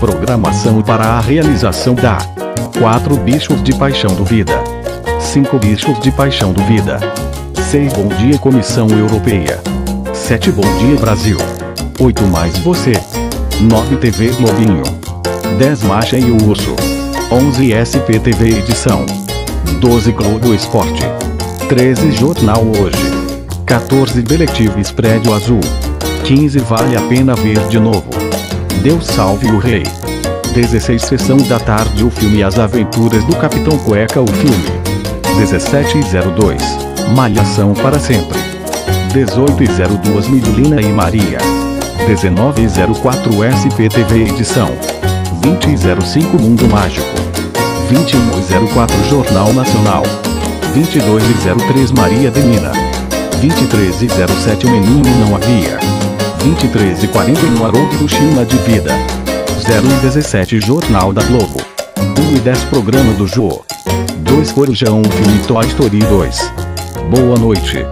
Programação para a realização da 4 Bichos de Paixão do Vida. 5 Bichos de Paixão do Vida. 6 Bom Dia Comissão Europeia. 7 Bom Dia Brasil. 8 Mais Você. 9 TV Globinho. 10 Marcha e o Urso. 11 SPTV Edição. 12 Globo Esporte. 13 Jornal Hoje. 14 Detetives Prédio Azul. 15 Vale a Pena Ver de Novo. Deus Salve o Rei. 16 Sessão da Tarde O filme As Aventuras do Capitão Cueca O filme. 1702 Malhação para sempre. 1802 Midulina e Maria. 1904 SPTV Edição. 2005 Mundo Mágico. 2104 Jornal Nacional. 2203 Maria de Mina. 2307 O Menino Não Havia. 2341 Haroldo do China de Vida. 017 Jornal da Globo. 1 e 10 Programa do Jô. 2 Corujão Filme Toy Story 2. Boa noite.